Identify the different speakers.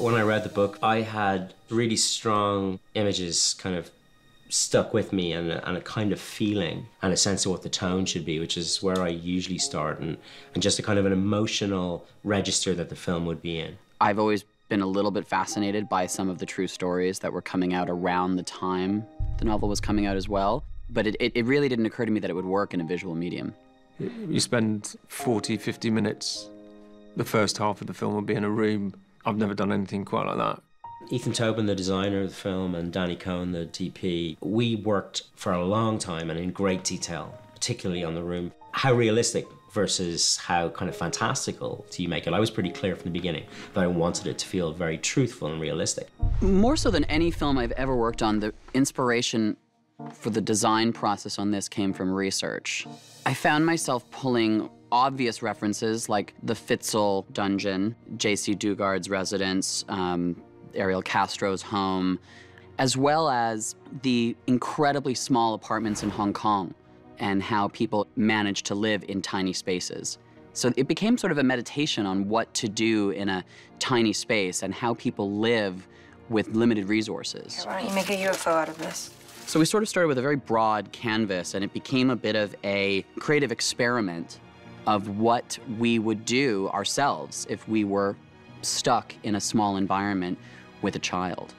Speaker 1: When I read the book, I had really strong images kind of stuck with me and a, and a kind of feeling and a sense of what the tone should be, which is where I usually start, and, and just a kind of an emotional register that the film would be in.
Speaker 2: I've always been a little bit fascinated by some of the true stories that were coming out around the time the novel was coming out as well. But it, it, it really didn't occur to me that it would work in a visual medium.
Speaker 3: You spend 40, 50 minutes, the first half of the film will be in a room. I've never done anything quite like that.
Speaker 1: Ethan Tobman, the designer of the film, and Danny Cohen, the DP, we worked for a long time and in great detail, particularly on the room. How realistic versus how kind of fantastical do you make it? I was pretty clear from the beginning that I wanted it to feel very truthful and realistic.
Speaker 2: More so than any film I've ever worked on, the inspiration for the design process on this came from research. I found myself pulling obvious references like the Fritzl dungeon, Jaycee Dugard's residence, um, Ariel Castro's home, as well as the incredibly small apartments in Hong Kong and how people manage to live in tiny spaces. So it became sort of a meditation on what to do in a tiny space and how people live with limited resources.
Speaker 4: Why don't you make a UFO out of this?
Speaker 2: So we sort of started with a very broad canvas, and it became a bit of a creative experiment of what we would do ourselves if we were stuck in a small environment with a child.